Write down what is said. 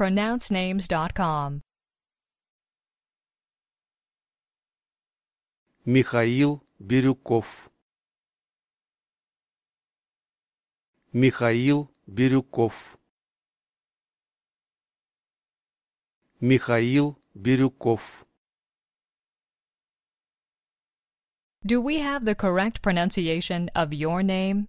pronouncenames.com. Михаил Бирюков Михаил Бирюков Михаил Бирюков Do we have the correct pronunciation of your name?